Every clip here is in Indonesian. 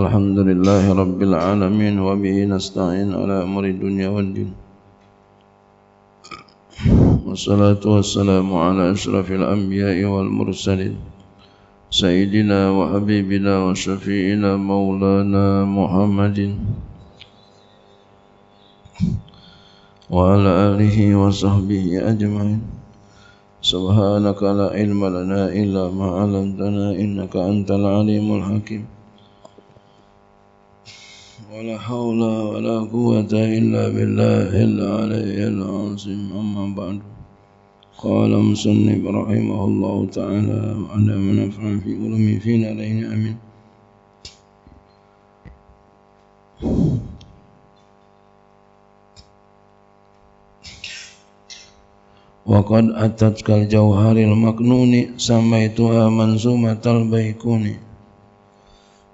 الحمد لله رب العالمين وبه نستعين على أمر الدنيا والدين والصلاة والسلام على أشرف الأنبياء والمرسلين سيدنا وحبيبنا وشفيعنا مولانا محمد وعلى آله وصحبه أجمعين سبحانك لا علم لنا إلا ما علمتنا إنك أنت العليم الحكيم ولا حول ولا قوة إلا بالله العلي العظيم. أما بعد قال مصنف رحمه الله تعالى وعلى منفع في علوم فينا علينا أمين. وقد أتت كالجوهر المكنون سميتها منزومة البيكوني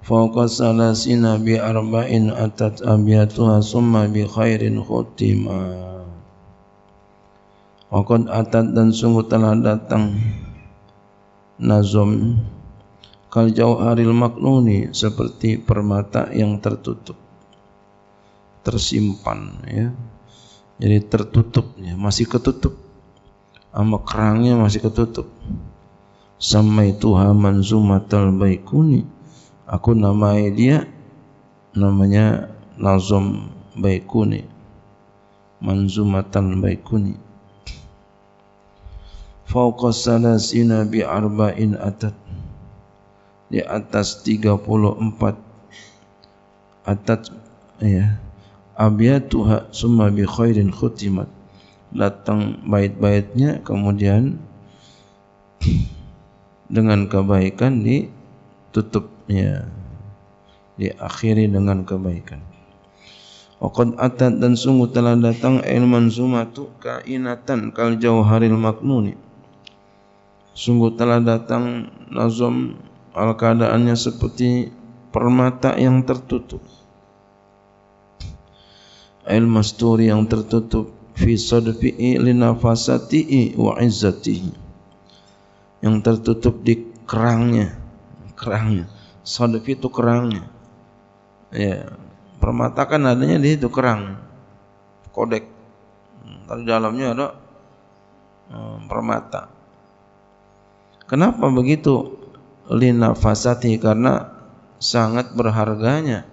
فوق الثلاثين بأربع أتت أبياتها ثم بخير ختما Waqad atat dan sungguh telah datang nazom kal jauharil maknuni seperti permata yang tertutup tersimpan ya jadi tertutup ya masih ketutup sama kerangnya masih ketutup sama itu manzumatal baikuni aku namai dia namanya nazom baikuni manzumatal baikuni. Fauqa salasina bi arba'in atat di atas 34 atat ya abiyatuha summa bi khairin khutimat. Datang bait-baitnya kemudian dengan kebaikan ditutupnya diakhiri dengan kebaikan. Waqad atat dan sungguh telah datang ilman sumatu kainatan kal jauharil maknuni. Sungguh telah datang nazam al keadaannya seperti permata yang tertutup. Ail masturi yang tertutup. Fi sadfi'i linafasati'i wa izzatihi. Yang tertutup di kerangnya, kerangnya. Sadfi itu kerangnya. Ya, permata kan adanya di itu kerang. Kodek. Tadi dalamnya ada hmm, permata. Kenapa begitu? Lina fasati karena sangat berharganya.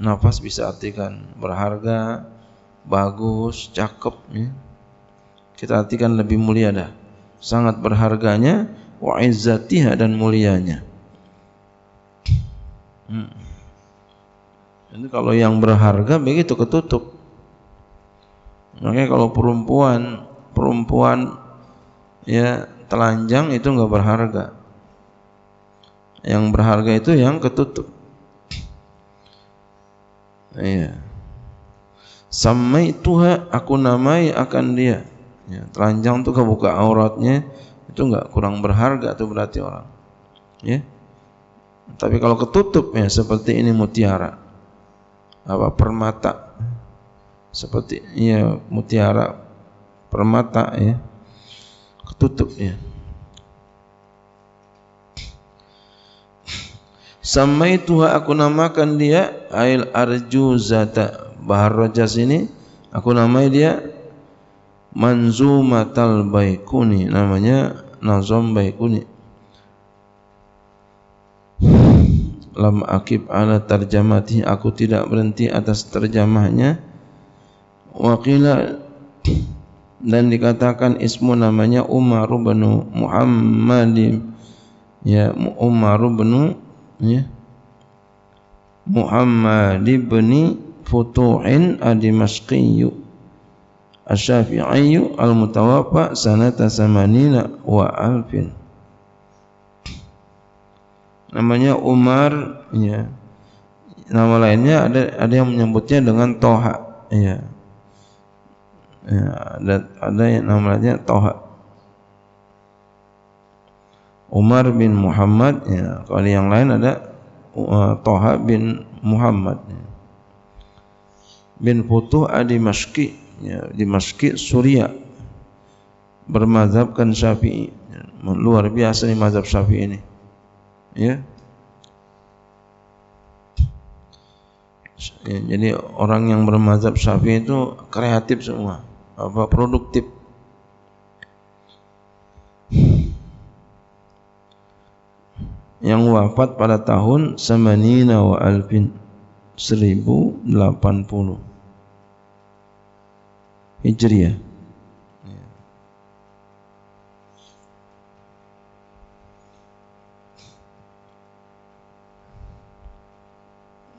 Nafas bisa artikan berharga, bagus, cakep. Ya. Kita artikan lebih mulia dah. Sangat berharganya, wa izzatiha dan mulianya. Hmm. Ini kalau yang berharga begitu ketutup. Makanya kalau perempuan, perempuan ya telanjang itu enggak berharga. Yang berharga itu yang ketutup. Iya. Samai tuha aku namai akan dia. Ya, telanjang itu kebuka auratnya itu enggak kurang berharga itu berarti orang. Ya. Tapi kalau ketutup ya seperti ini mutiara. Apa permata. Seperti ya mutiara permata ya ketutup ya. Samaituha aku namakan dia ail arjuzata. Bahar Rajas ini aku namai dia Manzumatal Baikuni namanya Nazom Baikuni. Lam akib ala tarjamati aku tidak berhenti atas terjemahnya. Wakila dan dikatakan ismu namanya Umar bin Muhammad ya Umar bin ya Muhammad bin Futuhin ad-Dimashqi Asy-Syafi'i al-mutawaffa sanata samanina wa alfin. Namanya Umar ya. Nama lainnya ada ada yang menyebutnya dengan Toha ya. Ya, ada ada yang namanya Toha. Umar bin Muhammad ya. Kalau yang lain ada uh, Toha bin Muhammad ya. bin Futuh adi Maski ya, di Maski Suria. Bermazhabkan Syafi'i. Ya, luar biasa nih mazhab Syafi'i ini. Ya. Ya, jadi orang yang bermazhab Syafi'i itu kreatif semua, apa produktif. Yang wafat pada tahun Samanina wa Alfin 1080 Hijriah.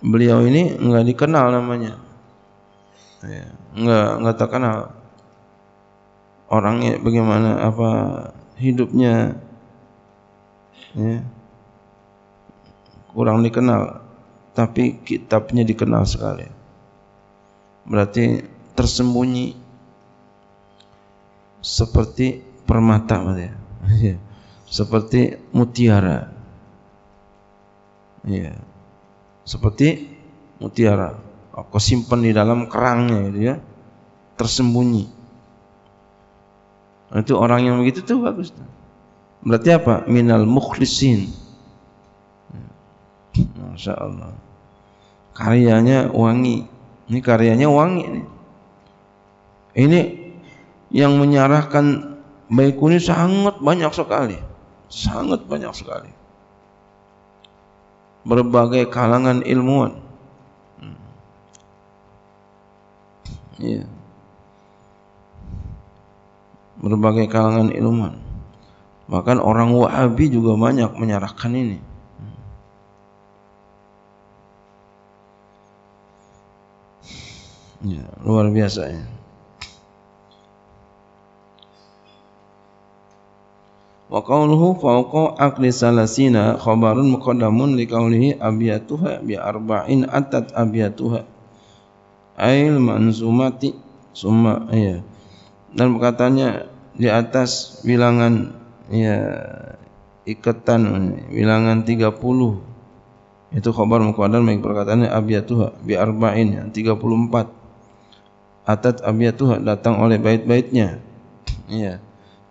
beliau ini enggak dikenal namanya. Ya, enggak enggak terkenal orangnya bagaimana apa hidupnya? Ya kurang dikenal tapi kitabnya dikenal sekali. Berarti tersembunyi seperti permata ya. seperti mutiara ya seperti mutiara. Kau simpan di dalam kerangnya gitu ya. Tersembunyi. Nah, itu orang yang begitu tuh bagus. Berarti apa? Minal mukhlisin. Masya Allah. Karyanya wangi. Ini karyanya wangi. Ini yang menyarahkan baikuni sangat banyak sekali. Sangat banyak sekali berbagai kalangan ilmuwan. Hmm. Ya. Berbagai kalangan ilmuwan. Bahkan orang Wahabi juga banyak menyerahkan ini. Hmm. Ya, luar biasa ya. Wa qawluhu fawqa aqli salasina khabarun muqaddamun li qawlihi abiyatuha bi arba'in atat abiyatuha. Ail manzumati summa ya dan perkataannya di atas bilangan ya ikatan bilangan 30 itu khabar muqaddam baik perkataannya abiyatuha bi arba'in ya 34 atat abiyatuha datang oleh bait-baitnya. Iya.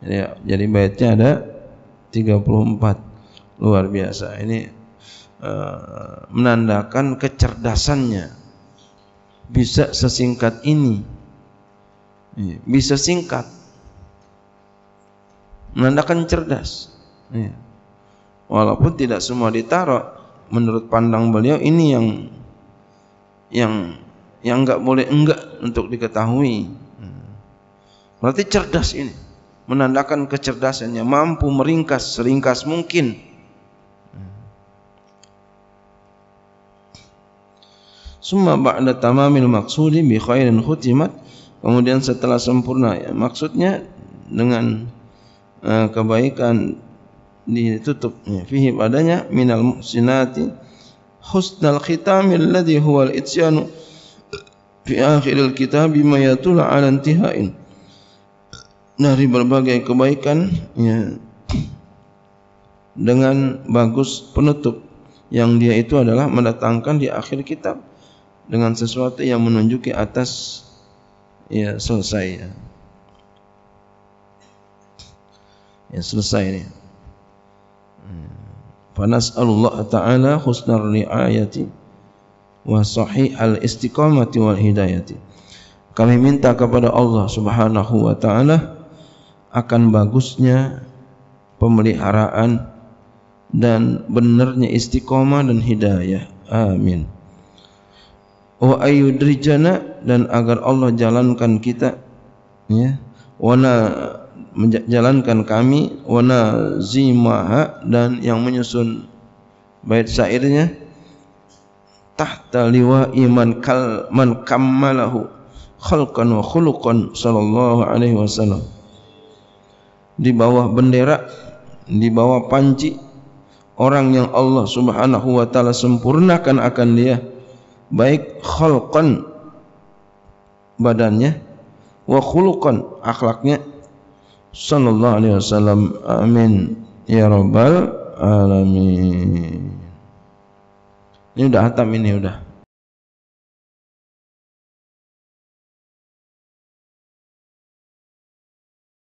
Jadi, jadi baitnya ada 34 luar biasa. Ini uh, menandakan kecerdasannya. Bisa sesingkat ini. Iya, bisa singkat. Menandakan cerdas. Iya. walaupun tidak semua ditaruh menurut pandang beliau ini yang yang yang enggak boleh enggak untuk diketahui. Hmm. berarti cerdas ini menandakan kecerdasannya mampu meringkas seringkas mungkin. Summa ba'da tamamil maqsudi bi khairin khutimat. Kemudian setelah sempurna ya maksudnya dengan uh, kebaikan ditutup ya, fihi padanya minal muhsinati. Husnal khitami alladhi huwa al-ityanu fi akhiril kitabi ma yatula ala intihain dari berbagai kebaikan ya, dengan bagus penutup yang dia itu adalah mendatangkan di akhir kitab dengan sesuatu yang menunjuki atas ya selesai ya, ya selesai ini Fanas Allah Taala husnar riayati wa sahih al istiqamati wal hidayati. Kami minta kepada Allah Subhanahu wa taala akan bagusnya pemeliharaan dan benarnya istiqomah dan hidayah. Amin. Wa ayudrijana dan agar Allah jalankan kita ya. Wana menjalankan kami wana zimaha dan yang menyusun bait syairnya tahta liwa iman kal man kammalahu khalqan wa khuluqan sallallahu alaihi wasallam di bawah bendera di bawah panci orang yang Allah Subhanahu wa taala sempurnakan akan dia baik khalqan badannya wa khuluqan akhlaknya. Sallallahu alaihi wasallam amin. Ya rabbal alamin. Ini udah hatam ini udah